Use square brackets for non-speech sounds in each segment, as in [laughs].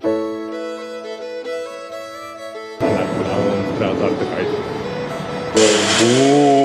ブラウンプラザって書いてある。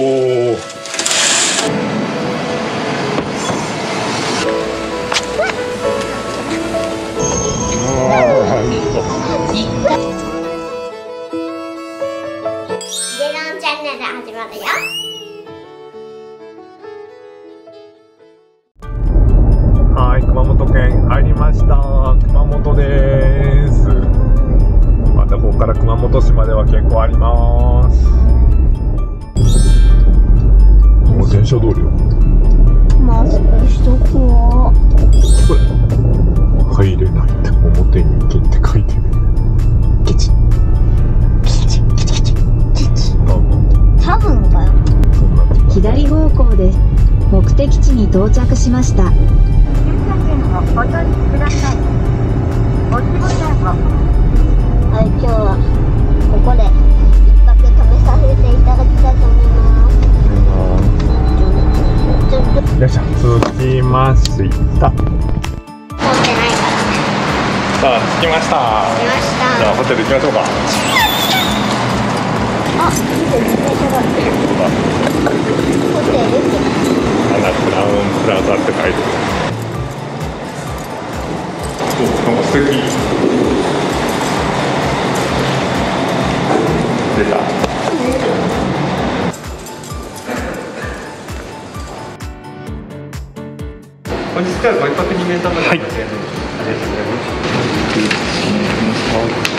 左方向です目的地に到着しました駐車券をお取りください。押しボタンをはい今日はここで一泊食べさせていただきたいと思います着きました。着きました。来ましたじゃあ、ホテル行きましょうか。て自転車だってホテルってアナクラウンプラザって書いてある。お、なんか素敵。出た。本日からご一泊2名様ではいありがとうございます。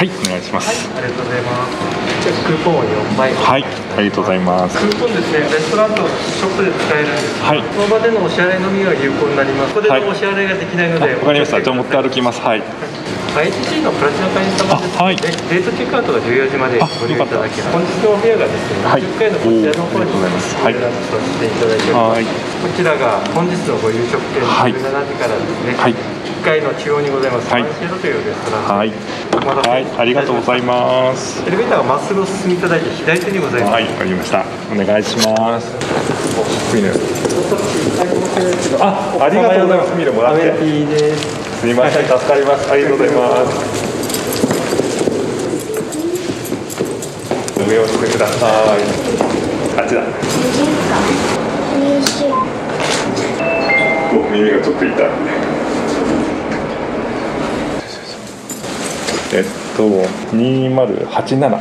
はい、お願いしまはいす。、ありがとうございます。じゃあクーポンを4枚。はい、ありがとうございます。クーポンですね、レストランとショップで使えるんです。はいその場でのお支払いのみが有効になります。ここではいのお支払いができないのあで。わかりました。じゃあ持って歩きます。はい。ITC のプラチナ会員様ですあはいデートチェックアウトが14時まであご利用いただけます。本日のお部屋がですね、はい10階のこちらの方にございますはいご覧させていただいております。はい。こちらが本日のご夕食券はい17時からですね、はい1階の中央にございます、はいマンシェロというレストランですはい。はい、ありがとうございます。エレベーターはまっすぐお進みいただいて左手にございます。はい、わかりました。お願いします。お、かっこいいね。あ、ありがとうございます。ミルもらって。アメリティです。すみません、助かります。ありがとうございます。上をしてください。あっちだ。お、耳がちょっと痛い。えっと、二0 8 7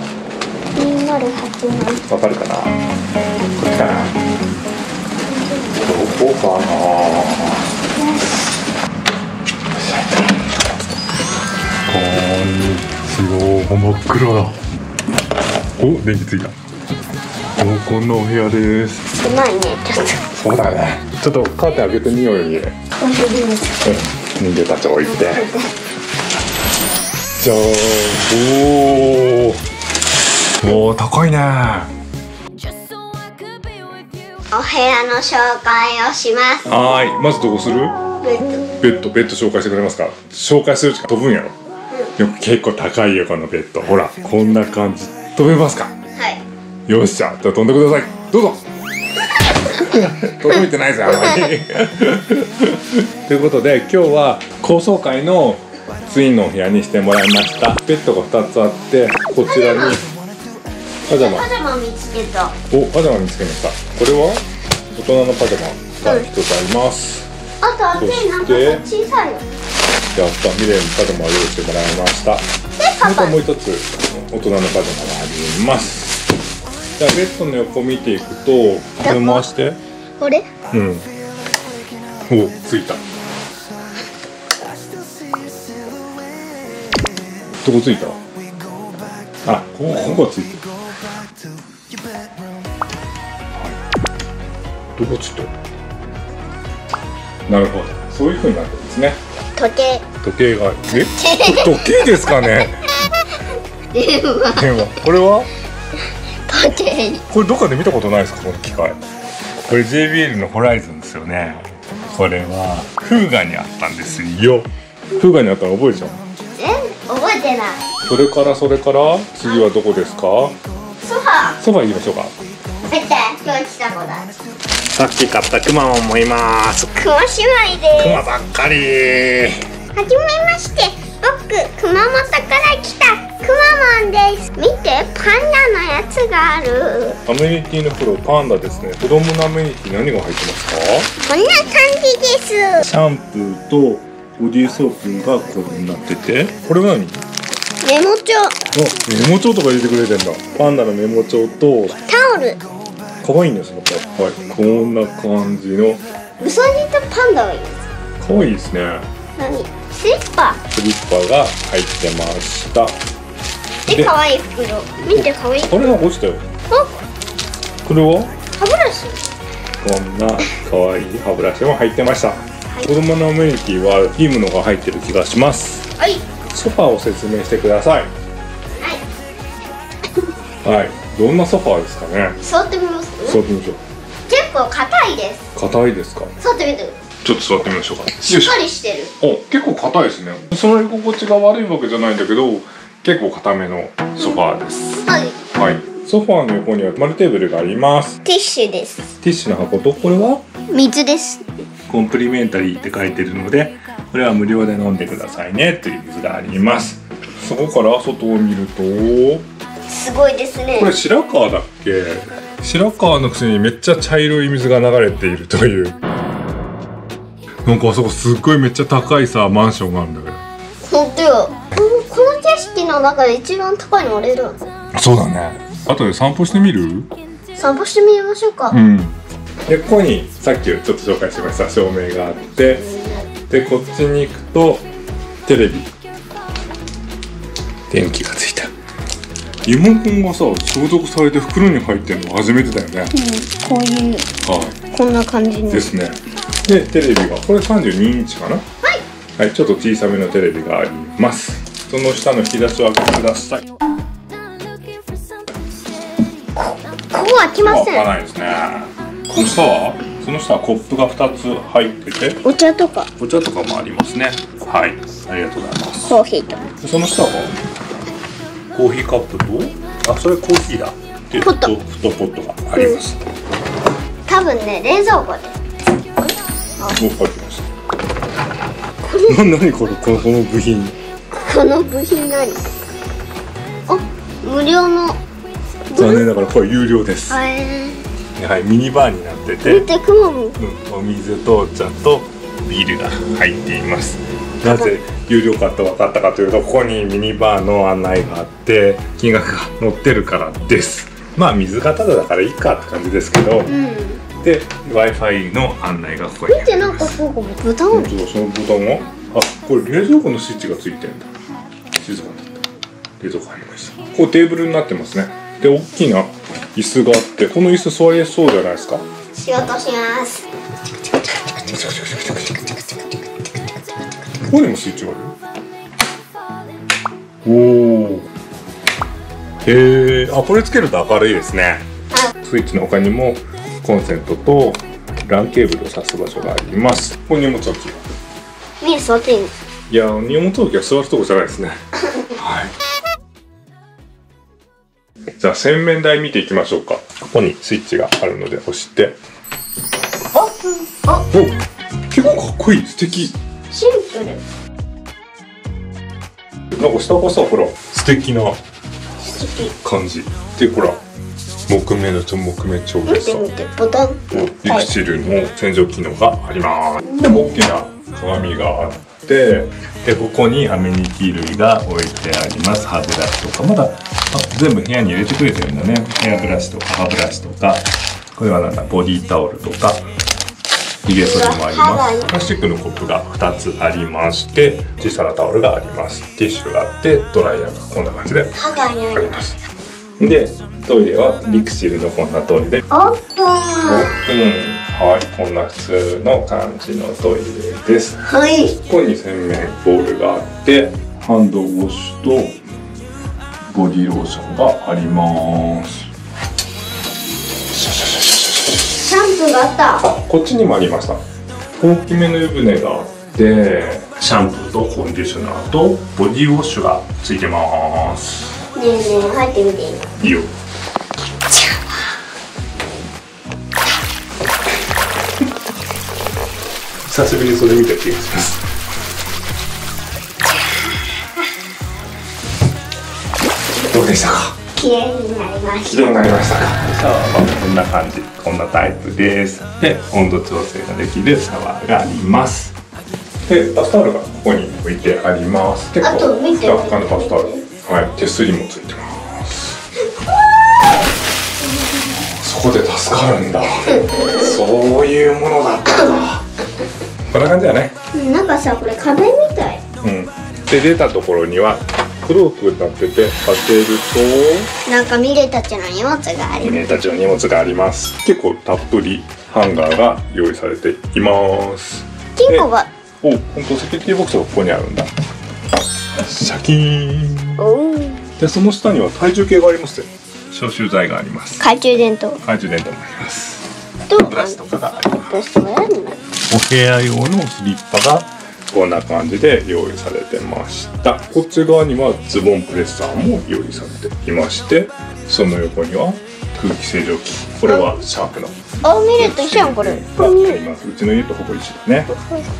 2087わかるかな？こっちかな？どこかな？こんにちは。真っ暗だお電気ついた。おこんなお部屋です？少ないねちょっそうだね。ちょっとカーテン開けてみようよ家。う。ん。人間たち置いてじゃー。んおお高いね。お部屋の紹介をします。はーい。まずどうする？ベッド。ベッド紹介してくれますか？紹介するうちから飛ぶんやろ、よく結構高いよこのベッド。ほらこんな感じ。飛べますか？ドはい。よっしゃ。じゃあ飛んでください。どうぞ。[laughs] 届いてないですよあんまり。[laughs] ということで今日は高層階のツインのお部屋にしてもらいましたベッドが2つあってこちらにパジャマパジャマ見つけたおパジャマ見つけましたこれは大人のパジャマが1つありますあとあっちなんか小さいのやったミレーのパジャマを用意してもらいましたでパパもう一つ大人のパジャマがありますじゃあベッドの横見ていくとこれ回してこれうんおついたどこついた？あここここついた。どこついた？なるほど。そういう風になってるんですね。時計。時計がえ？[laughs] 時計ですかね？電話。これは？時計これどっかで見たことないですか？この機械。これ JBL のホライズンですよね。これは。フーガにあったんですよ。フーガにあったの覚えちゃうてない。それからそれから次はどこですか？ソファソファ行きましょうか。ー見て今日来た子だ。さっき買ったくまモンもいます。熊姉妹です。くまばっかり。はじめまして。僕熊本から来た。くまモンです。見てパンダのやつがある。アメニティのプロパンダですね。子供のアメニティ何が入ってますか？こんな感じです。シャンプーとボディーソープがこうなってて。これは何？メモ帳。あメモ帳とか入れてくれてんだ。パンダのメモ帳と。タオル。可愛いんですまたはい。こんな感じの。ウサギとパンダがいます。可愛いですね。何？スリッパ。スリッパが入ってました。でで可愛い袋。見て可愛い。これが落ちたよ。あこれは？歯ブラシ。こんな可愛い歯ブラシも入ってました、子供のアメニティはいいものが入ってる気がします。はい。ソファーを説明してください。はい。どんなソファーですかね？座ってみます？座ってみましょう。結構硬いです。硬いですか？座ってみて。ちょっと座ってみましょうか。しっかりしてる。お結構硬いですね。その居心地が悪いわけじゃないんだけど結構硬めのソファーです。はい。はい。ソファーの横には丸テーブルがあります。ティッシュです。ティッシュの箱と？これは？水ですコンプリメンタリーって書いてるのでこれは無料で飲んでくださいねという水があります。そこから外を見るとすごいですね。これ白川だっけ？白川のくせにめっちゃ茶色い水が流れているという。なんかあそこすっごいめっちゃ高いさマンションがあるんだけど。本当よ。この景色の中で一番高いのあれだ。そうだね。後で散歩してみる？散歩してみましょうか、うんでここにさっきちょっと紹介しました照明があってでこっちに行くとテレビ。電気がついた。リモコンがさ消毒されて袋に入ってるの初めてだよね、こういうはこんな感じですね。でテレビがこれ32インチかな？はい、はい、ちょっと小さめのテレビがあります。その下の引き出しを開けてください。ここ開きません。開かないですねその下はその下はコップが2つ入ってて。お茶とか。お茶とかもありますね。はい。ありがとうございます。コーヒーとでその下は？コーヒーカップと？あそれコーヒーだ。でポット。フットポットがあります、多分ね冷蔵庫で。すもう入ってましたな何これ？このこの部品。この部品何？あ無料の。残念ながらこれ有料ですはえいミニバーになってて。うん、お水とお茶とビールが入っています。なぜ有料かと分かったかというとここにミニバーの案内があって金額が載ってるからです。まあ水がタダだからいいかって感じですけど、うん。で w i f i の案内がここにあ見てなんかりますここボタン本当だそのボタンはあこれ冷蔵庫のスイッチがついてんだ。静かになった。冷蔵庫入りました。こうテーブルになってますね。で大きな椅子があってこの椅子座れそうじゃないですか？仕事します。ここにもスイッチがある？おおへえあこれつけると明るいですね。スイッチの他にもコンセントと LAN ケーブルを挿す場所があります。ここに荷物置きいや荷物置きは座るとこじゃないですね。[laughs] はいじゃあ洗面台見ていきましょうか。ここにスイッチがあるので押して。ああ。お結構かっこいい。素敵。シンプルなんか下がさほら素敵な感じ。でほら木目のちょ木目調でさ。見て見てボタン。リクシルの洗浄機能があります。でも大きな鏡があってでここにアメニティ類が置いてあります。歯ブラシとかまだあ全部部屋に入れてくれてるんだね。ヘアブラシとか歯ブラシとかこれはなんだボディタオルとかヒゲ剃りもあります。プラスチックのコップが2つありまして小さなタオルがあります。ティッシュがあってドライヤーがこんな感じであります。でトイレはリクシルのこんなトイレ。オープン。オープン。はい。こんな普通の感じのトイレです。はい。ここに洗面ボールがあってハンドウォッシュとボディローションがあります。シャンプーがあった。あこっちにもありました。大きめの湯船があってシャンプーとコンディショナーとボディウォッシュがついてます。ねえねえ入ってみて。いいよ。[laughs] 久しぶりにそれ見た気がしますでしたか？綺麗になりまし綺麗になりましたかこんな感じ。こんなタイプです。で温度調整ができるシャワーがあります。でバスタオルがここに置いてあります。結あと見て。ふかふかのバスタオルはい手すりもついてます。そこで助かるんだ。そういうものだったこんな感じだね。たなんかさこれ壁みたい。うん。で出たところにはクロークになってて当てるとなんかミレたちの荷物があり君たちの荷物があります。結構たっぷりハンガーが用意されています。金庫がお本当セキュリティボックスがここにあるんだ。シャキーン。でその下には体重計がありますよ消臭剤があります。懐中電灯。懐中電灯もあります。とブラシとかがあります。お部屋用のスリッパがこんな感じで用意されてました。こっち側にはズボンプレッサーも用意されていましてその横には空気清浄機。これはシャープの。あミレと一緒やんこれがありますうちの家とほぼ一緒だね。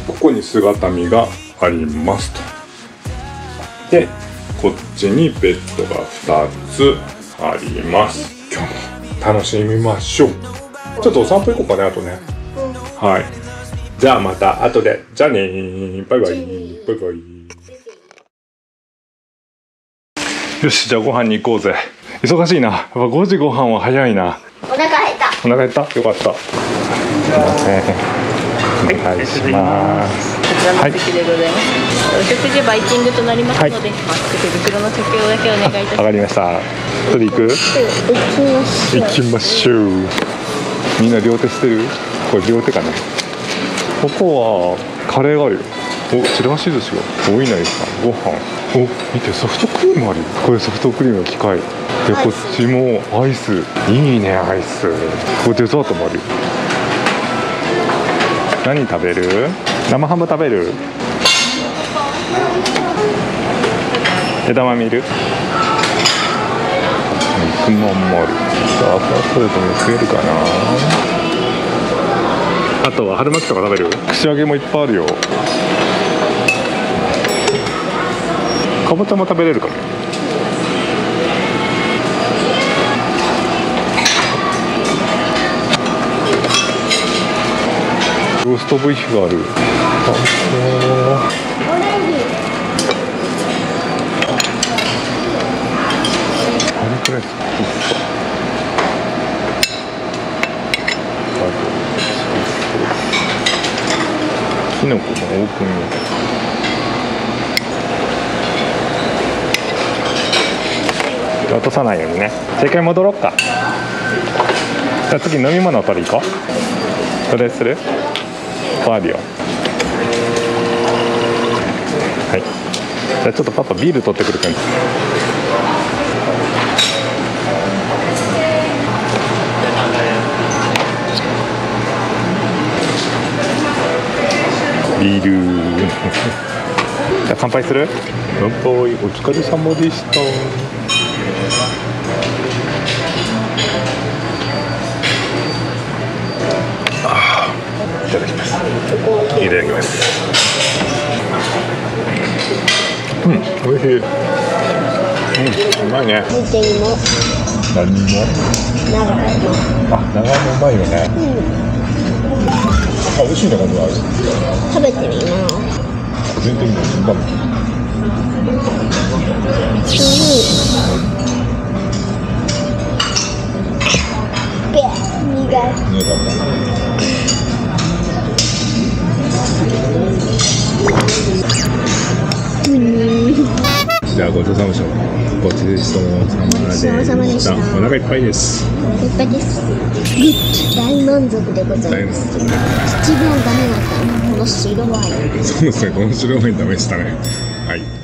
ここに姿見がありますと。でこっちにベッドが2つあります。今日も楽しみましょう。ちょっとお散歩行こうかねあとね。はいじゃあまた後で。じゃあねー。バイバイ。バイバイ。よしじゃあご飯に行こうぜ。忙しいな。やっぱ5時ご飯は早いな。お腹減った。お腹減った。よかった。すいませんお願いします。こちらの席でございます、お食事バイキングとなりますので、マスク手袋の着用だけお願いいたしわかりました。取り行く？行きましょう行きましょう。みんな両手してる？これ両手かな？ここはカレーがあるよ。おちらし寿司が。多いないさんご飯。お見てソフトクリームあるよ。これソフトクリームの機械。でこっちもアイス。いいねアイス。これデザートもあるよ。何食べる？生ハム食べる？枝豆いる肉まんもある。さあファーストレートも食えるかなあとは春巻きとか食べる？串揚げもいっぱいあるよ。かぼちゃも食べれるかもローストビーフがある。あカニクライスピッツァあとキノコのオープン落とさないようにね。正解戻ろっか。じゃあ次飲み物を取り行こう。どれする？こあるよはい。じゃあちょっとパパビール取ってくるからビール。じゃあ乾杯する？乾杯お疲れ様でした。いただきます。いただきます。うん、美味しい。うん、うまいね。見ても何も？長い。あ、長芋うまいよねあ、美味しい食べてみな個人的にはう。まいべ苦いねだじゃあごちそうさまでした。ごちそうさまでした。お腹いっぱいです。いっぱいです。グッド大満足でございます。一番ダメだったのはこの白ワイン。そうですね。この白ワインダメでしたね。はい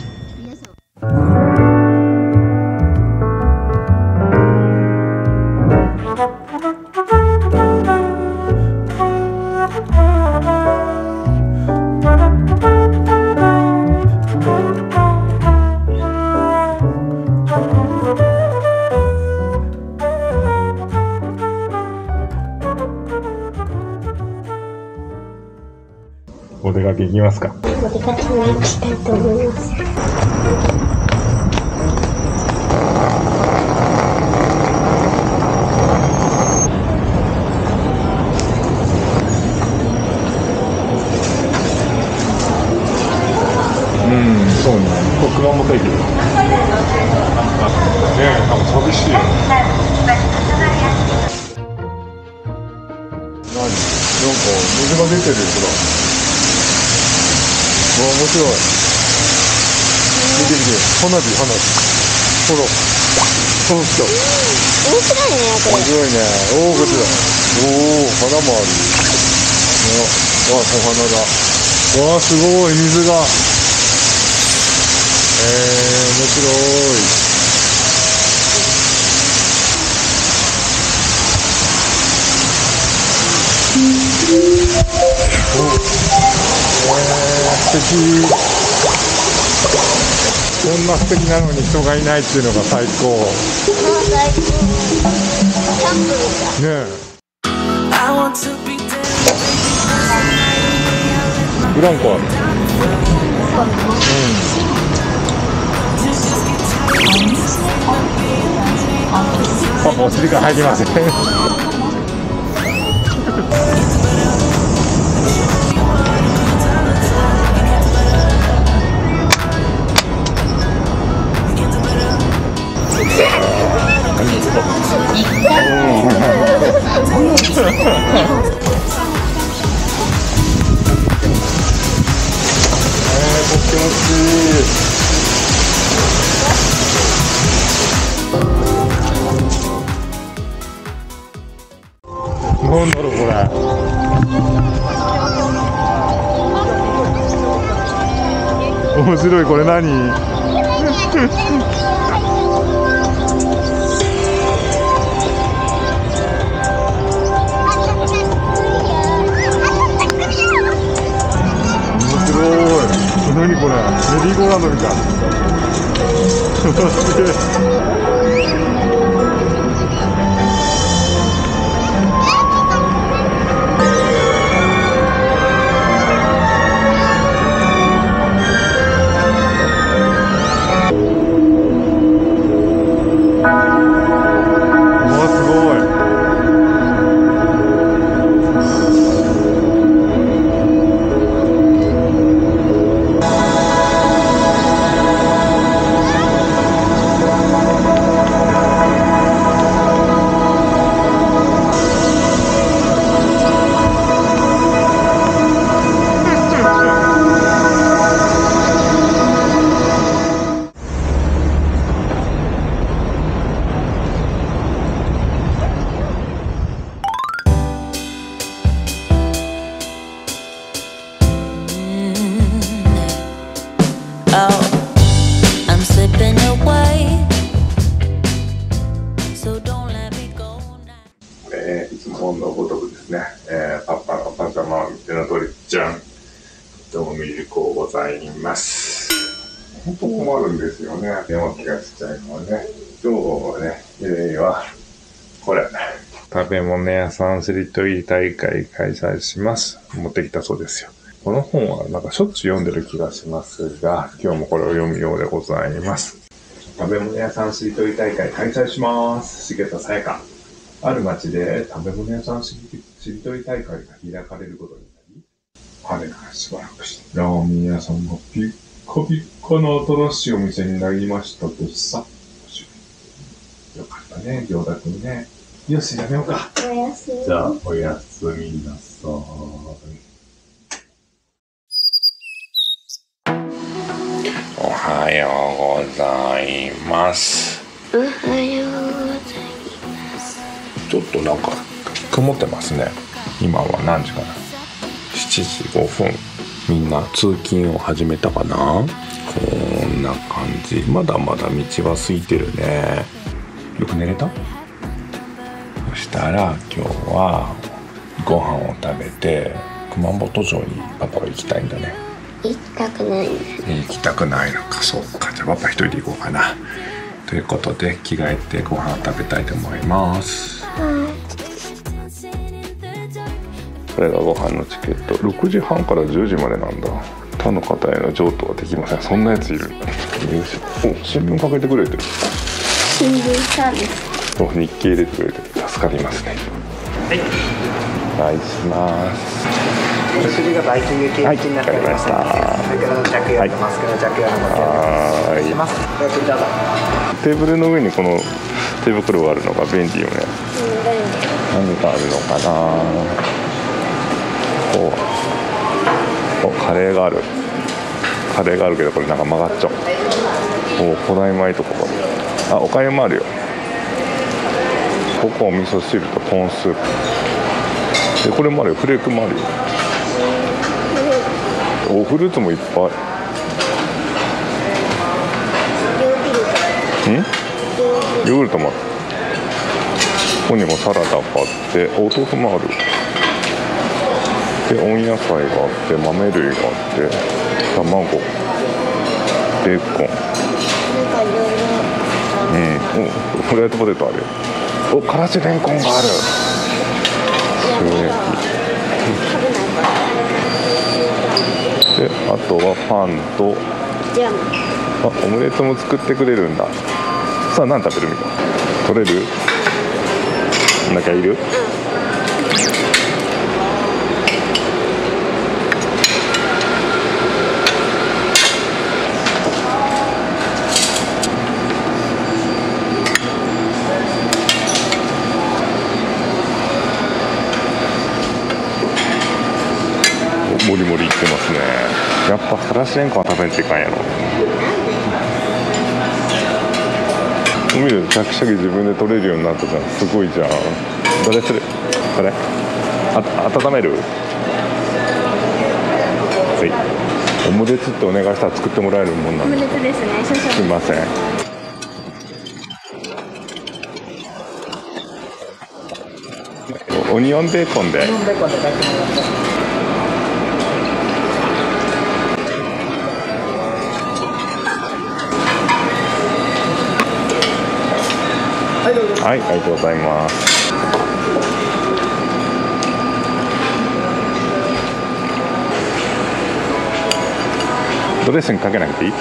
け行きますか。お出かけに行きたいと思います。うんそうね。これ熊本駅ですねえなんか寂しいよ。何？なんか水が出てるほらうわ面白い。見て見て。花火花火。ほらこの人面白い。ね、こ面白い。ねおおこっちだおお花もあるわあお花だわあすごい。水がえー、面白いおえー、素敵こんな素敵なのに人がいないっていうのが最高。ねえブランコあるうんパパお尻が入りません白いこれ何？[laughs] 食べ物屋さんしりとり大会開催します。持ってきたそうですよ。この本はなんかしょっちゅう読んでる気がしますが、今日もこれを読むようでございます。食べ物屋さんしりとり大会開催します。重田さやか。ある町で食べ物屋さんしりしりとり大会が開かれることになり、あれからしばらくして、ラーメン屋さんがピッカピッカの新しいお店になりましたとさ。よかったね、行田くんね。よし、やめようか。おやすみ。じゃあ、おやすみなさい。おはようございます。おはようございちょっとなんか曇ってますね。今は何時かな ?7 時5分。みんな通勤を始めたかな？こんな感じ。まだまだ道は空いてるね。よく寝れた？そしたら今日はご飯を食べて熊本城にパパは行きたいんだね。行きたくないね。行きたくないの。かそうか。じゃあパパ一人で行こうかな。ということで着替えてご飯を食べたいと思います。これがご飯のチケット。6時半から10時までなんだ。他の方への譲渡はできません。そんなやついるよいしょ。お新聞かけてくれてる。新聞サービスお日記入れてくれてる助かりますね。はいお願いします。お尻がバイキング形式になっておりますので、はい先ほどの着用とマスクの着用のご提はーい案します。テーブルの上にこの手袋があるのが便利よね何があるのかな。おおカレーがある。カレーがあるけどこれなんか曲がっちゃう。お古代米とかがあおかゆもあるよここお味噌汁とコーンスープでこれもあるよ。フレークもあるよ。おフルーツもいっぱい。ん？ヨーグルトもある。ここにもサラダがあってお豆腐もある。で温野菜があって豆類があって卵ベーコン。うん。おフライドポテトあるよおからしレンコンがある。塩焼きであとはパンと。あオムレツも作ってくれるんだ。さあ何食べるみたい取れる？なんかいる、おもりもりいってますね。やっぱからしれんこんは食べんといかんやろ。見るシャキシャキ自分で取れるようになったじゃん。すごいじゃん。どれ？するこれあ温める？はい。オムレツってお願いしたら作ってもらえるもんなんですね。すいません。オニオンベーコンで。ベーコンで書いてもらいます。はい、ありがとうございます。ドレッシングかけなくていい？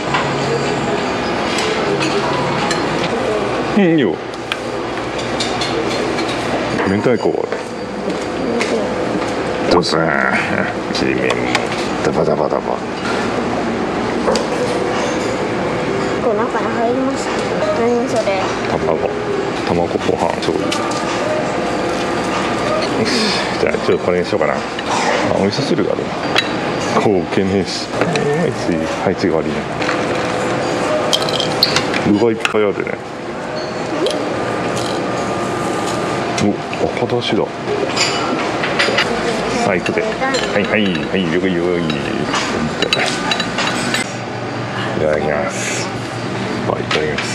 うんいいよ。明太子。どうせ [laughs] ちりめん。ダバダバダバ。こう中に入りました。何それ？卵卵ご飯ちょう。どいいよしじゃあちょっとこれにしようかな。あお味噌汁がある。こうけねえし配置配置が悪いね。具がいっぱいあるね。お赤だしだ。さあ行くではいはいはいよいよいいただきます。はいいただきます。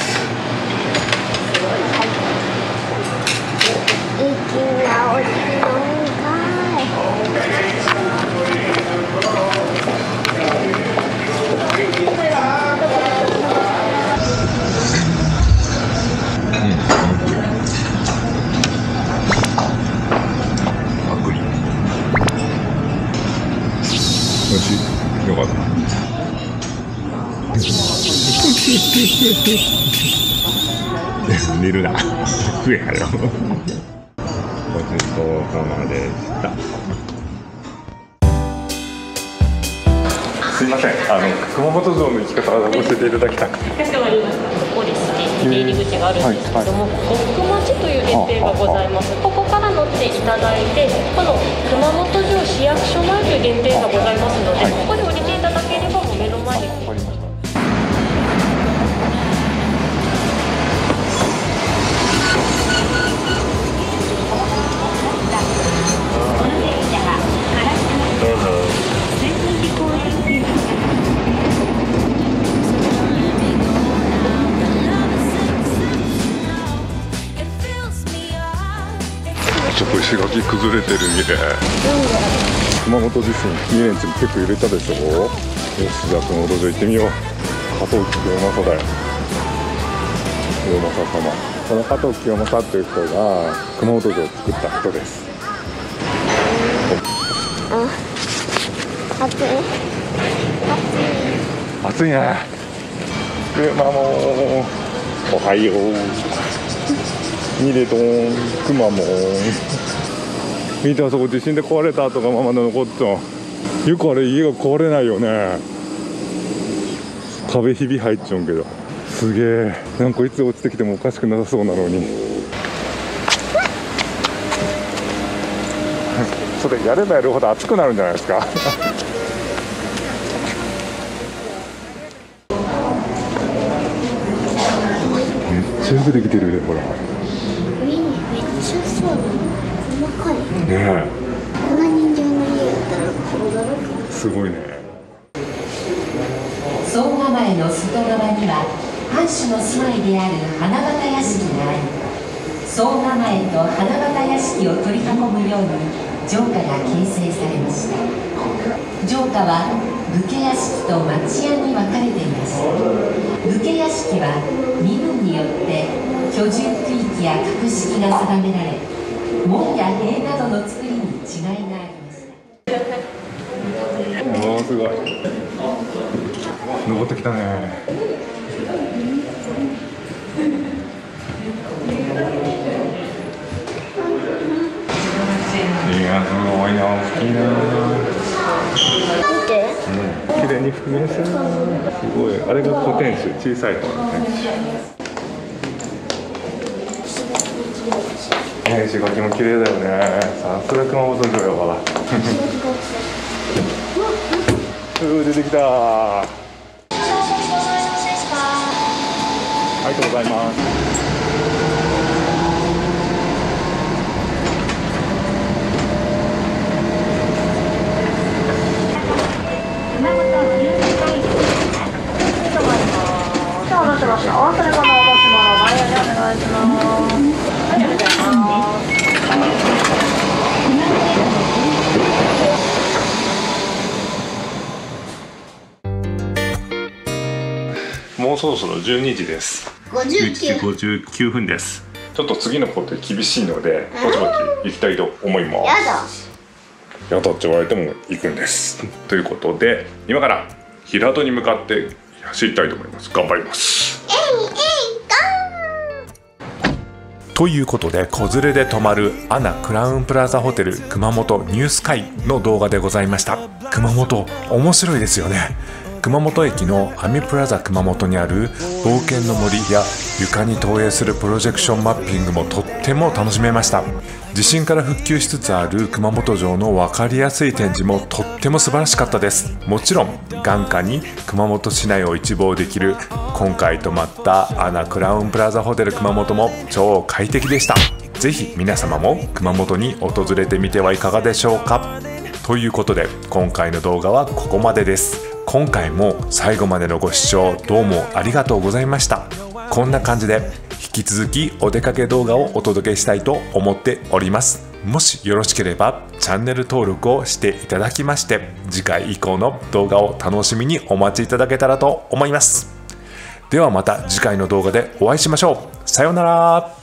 寝るな。食えやよごちそうさまでした。すいません。あの熊本城の行き方を教えていただきたくて。かしこまりました。ここですね。出入り口があるんですけども、奥町とい。うがござい。ます。ここから乗っていただいて、この熊本城市役所前という電停がございますので、ここで降りてい。ただ石垣崩れてる家熊本地震2年地も結構揺れたでしょ。よしじゃあ熊本城行ってみよう。加藤清正だよ。清正様。この加藤清正っていう人が熊本城を作った人です。お暑い。暑い。ね熊もおはよう。ミレドンクマモン見てあそこ地震で壊れたとかまま残っちゃう。よくあれ家が壊れないよね。壁ひび入っちゃうんけど。すげえ。なんかいつ落ちてきてもおかしくなさそうなのに。[laughs] それやればやるほど暑くなるんじゃないですか。[laughs] めっちゃよくできてるねほら。めっちゃそうかい。ねこんな人情の家だったら驚く。えすごいね。総構前の外側には藩主の住まいである花形屋敷があり総構前と花形屋敷を取り囲むように城下が形成されました。城下は武家屋敷と町屋に分かれています。武家屋敷は身分によって居住区域や格式が定められ門や塀などの作りに違いがありましたおおすごい。登ってきたね。いやすごいな。大きいな綺麗に復元したなすごい。あれが古天守小さい方の天ね石垣も綺麗だよねさすが熊本城やわう出てきたありがとうございますそろそろ12時です。59 59分です。ちょっと次の工程厳しいのでぼちぼち行きたいと思います。やだ。やだって言われても行くんです。ということで今から平戸に向かって走りたいと思います。頑張ります。ということで子連れで泊まるアナクラウンプラザホテル熊本ニュースカイの動画でございました。熊本面白いですよね熊本駅のアミプラザ熊本にある冒険の森や床に投影するプロジェクションマッピングもとっても楽しめました。地震から復旧しつつある熊本城の分かりやすい展示もとっても素晴らしかったです。もちろん眼下に熊本市内を一望できる今回泊まったアナクラウンプラザホテル熊本も超快適でした。ぜひ皆様も熊本に訪れてみてはいかがでしょうか。ということで今回の動画はここまでです。今回も最後までのご視聴どうもありがとうございました。こんな感じで引き続きお出かけ動画をお届けしたいと思っております。もしよろしければチャンネル登録をしていただきまして次回以降の動画を楽しみにお待ちいただけたらと思います。ではまた次回の動画でお会いしましょう。さようなら。